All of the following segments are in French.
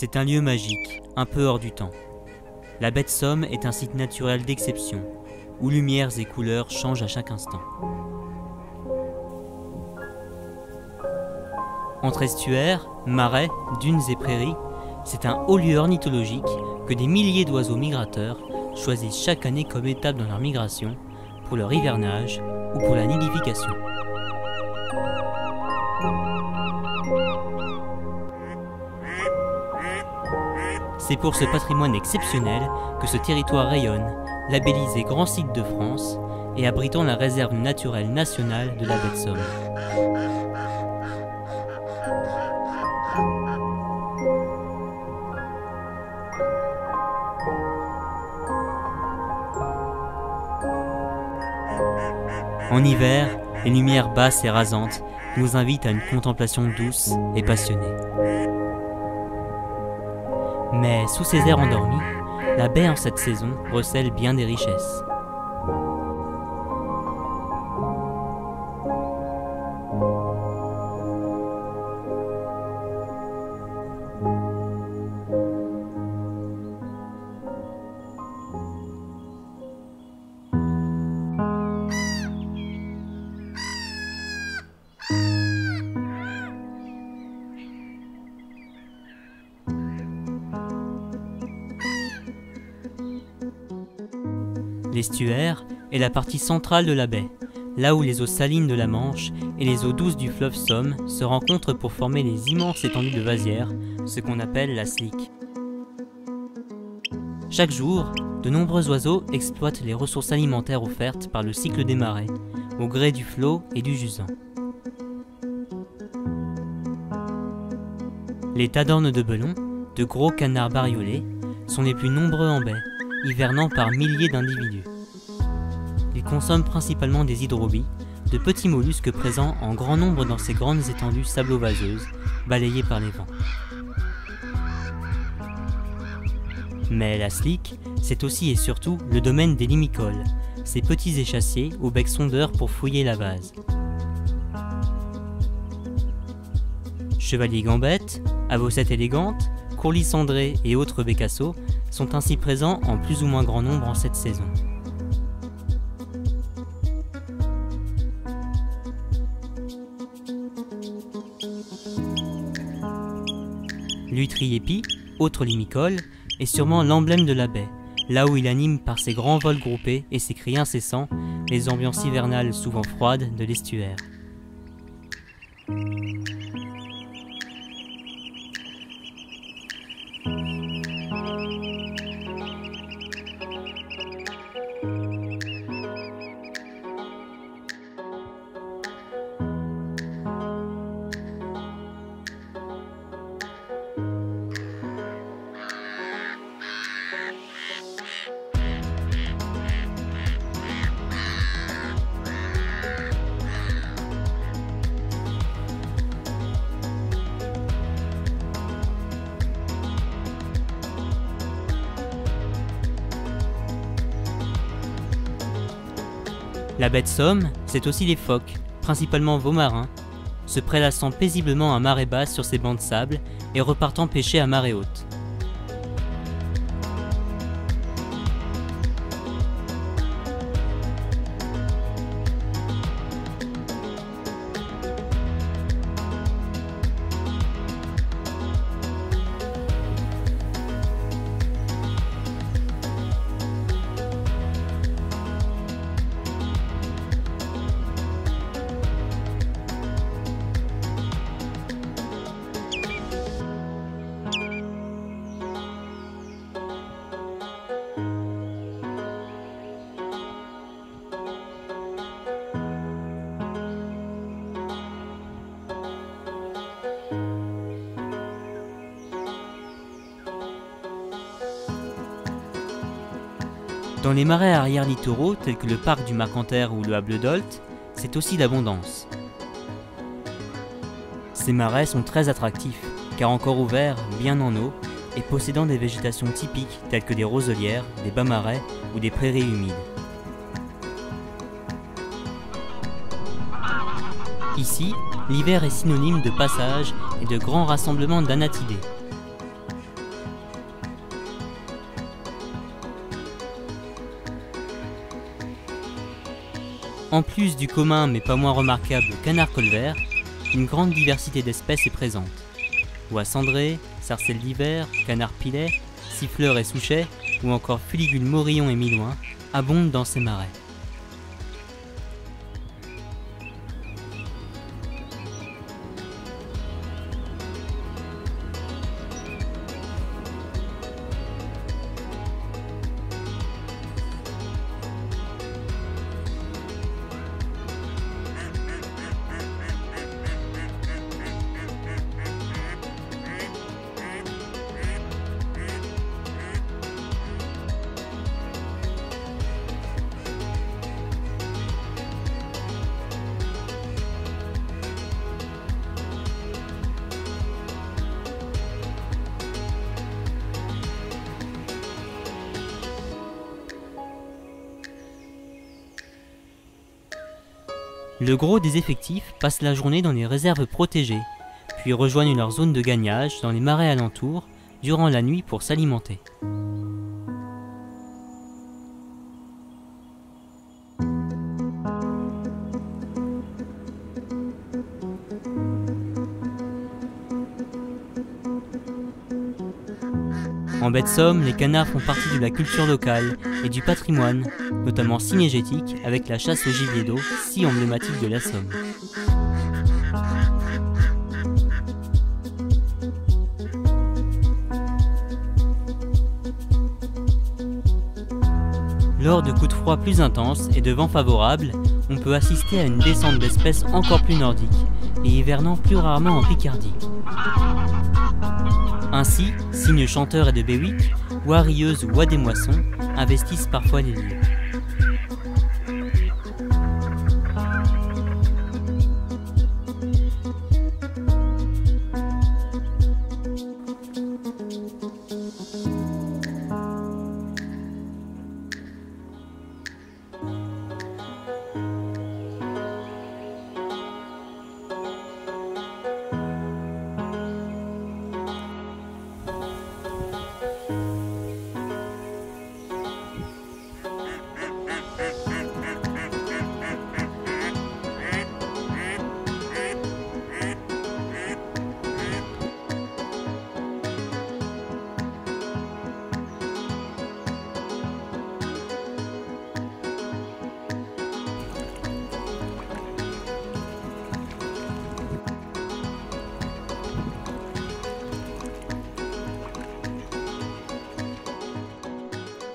C'est un lieu magique, un peu hors du temps. La baie de Somme est un site naturel d'exception, où lumières et couleurs changent à chaque instant. Entre estuaires, marais, dunes et prairies, c'est un haut lieu ornithologique que des milliers d'oiseaux migrateurs choisissent chaque année comme étape dans leur migration pour leur hivernage ou pour la nidification. C'est pour ce patrimoine exceptionnel que ce territoire rayonne, labellisé Grand Site de France et abritant la réserve naturelle nationale de la baie de. En hiver, les lumières basses et rasantes nous invitent à une contemplation douce et passionnée. Mais sous ces airs endormis, la baie en cette saison recèle bien des richesses. Est la partie centrale de la baie, là où les eaux salines de la Manche et les eaux douces du fleuve Somme se rencontrent pour former les immenses étendues de vasières, ce qu'on appelle la slick. Chaque jour, de nombreux oiseaux exploitent les ressources alimentaires offertes par le cycle des marais, au gré du flot et du jusant. Les tadornes de Belon, de gros canards bariolés, sont les plus nombreux en baie, hivernant par milliers d'individus. Ils consomment principalement des hydrobies, de petits mollusques présents en grand nombre dans ces grandes étendues sablo-vaseuses, balayées par les vents. Mais la slick, c'est aussi et surtout le domaine des limicoles, ces petits échassiers au bec sondeur pour fouiller la vase. Chevalier gambette, avocette élégante, courlis cendré et autres bécassos sont ainsi présents en plus ou moins grand nombre en cette saison. L'huîtrier autre limicole, est sûrement l'emblème de la baie, là où il anime par ses grands vols groupés et ses cris incessants les ambiances hivernales souvent froides de l'estuaire. La de Somme, c'est aussi les phoques, principalement marins, se prélassant paisiblement à marée basse sur ces bancs de sable et repartant pêcher à marée haute. Dans les marais arrière littoraux tels que le parc du Marcanterre ou le Hable d'Olt, c'est aussi l'abondance. Ces marais sont très attractifs, car encore ouverts, bien en eau, et possédant des végétations typiques telles que des roselières, des bas marais ou des prairies humides. Ici, l'hiver est synonyme de passage et de grands rassemblements d'anatidés. En plus du commun mais pas moins remarquable canard colvert, une grande diversité d'espèces est présente. Oie cendrée, sarcelle d'hiver, canard pilet, siffleur et souchet, ou encore fuligule morillon et milouin, abondent dans ces marais. Le gros des effectifs passe la journée dans les réserves protégées, puis rejoignent leur zone de gagnage dans les marais alentours durant la nuit pour s'alimenter. En baie de Somme, les canards font partie de la culture locale et du patrimoine, notamment cinégétique avec la chasse au gibier d'eau, si emblématique de la Somme. Lors de coups de froid plus intenses et de vents favorables, on peut assister à une descente d'espèces encore plus nordiques et hivernant plus rarement en Picardie. Ainsi, cygnes chanteurs et de oies rieuses ou oies des moissons investissent parfois les lieux.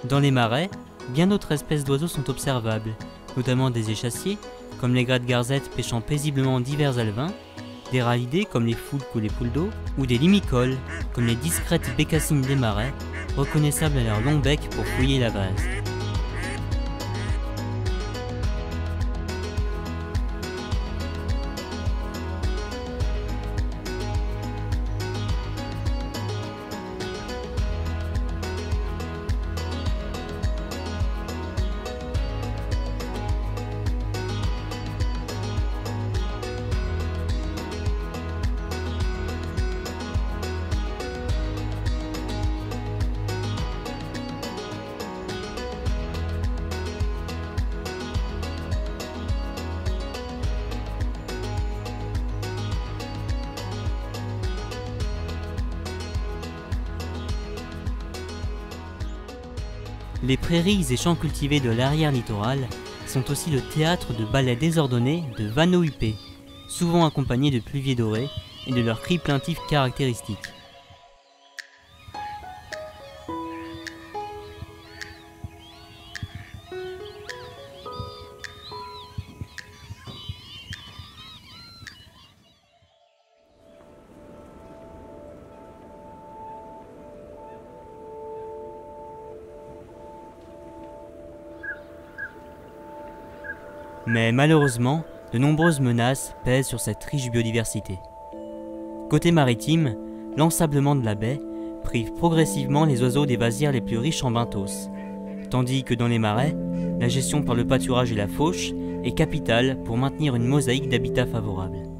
Dans les marais, bien d'autres espèces d'oiseaux sont observables, notamment des échassiers, comme les gratte-garzettes pêchant paisiblement divers alevins, des ralidés comme les foulques ou les poules d'eau, ou des limicoles, comme les discrètes bécassines des marais, reconnaissables à leur long bec pour fouiller la vase. Les prairies et champs cultivés de l'arrière-littoral sont aussi le théâtre de ballets désordonnés de huppés, souvent accompagnés de pluviers dorés et de leurs cris plaintifs caractéristiques. Mais malheureusement, de nombreuses menaces pèsent sur cette riche biodiversité. Côté maritime, l'ensablement de la baie prive progressivement les oiseaux des vasières les plus riches en benthos, tandis que dans les marais, la gestion par le pâturage et la fauche est capitale pour maintenir une mosaïque d'habitats favorables.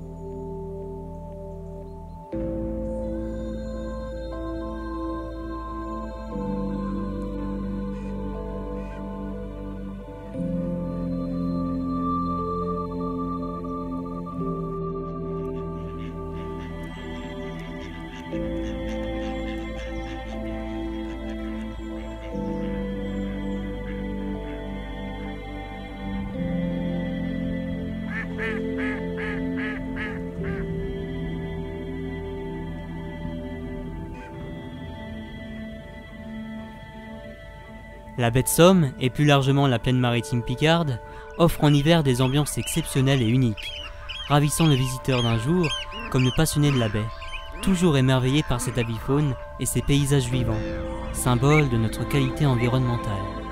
La baie de Somme, et plus largement la plaine maritime Picarde, offrent en hiver des ambiances exceptionnelles et uniques, ravissant le visiteur d'un jour comme le passionné de la baie, toujours émerveillé par cette avifaune et ses paysages vivants, symbole de notre qualité environnementale.